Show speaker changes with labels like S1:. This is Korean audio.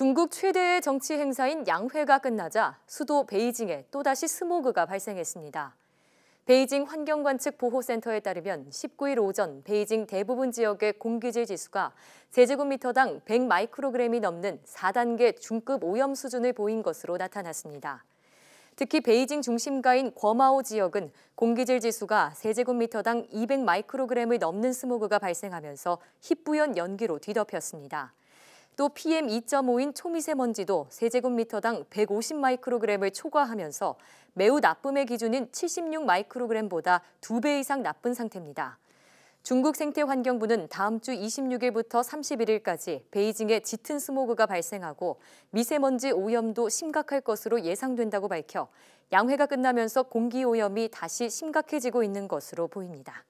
S1: 중국 최대의 정치 행사인 양회가 끝나자 수도 베이징에 또다시 스모그가 발생했습니다. 베이징 환경관측 보호센터에 따르면 19일 오전 베이징 대부분 지역의 공기질 지수가 세제곱미터당 100 마이크로그램이 넘는 4단계 중급 오염 수준을 보인 것으로 나타났습니다. 특히 베이징 중심가인 궈마오 지역은 공기질 지수가 세제곱미터당 200 마이크로그램을 넘는 스모그가 발생하면서 희뿌연 연기로 뒤덮였습니다. 또 PM2.5인 초미세먼지도 세제곱미터당 150 마이크로그램을 초과하면서 매우 나쁨의 기준인 76 마이크로그램보다 2배 이상 나쁜 상태입니다. 중국 생태환경부는 다음 주 26일부터 31일까지 베이징에 짙은 스모그가 발생하고 미세먼지 오염도 심각할 것으로 예상된다고 밝혀 양회가 끝나면서 공기 오염이 다시 심각해지고 있는 것으로 보입니다.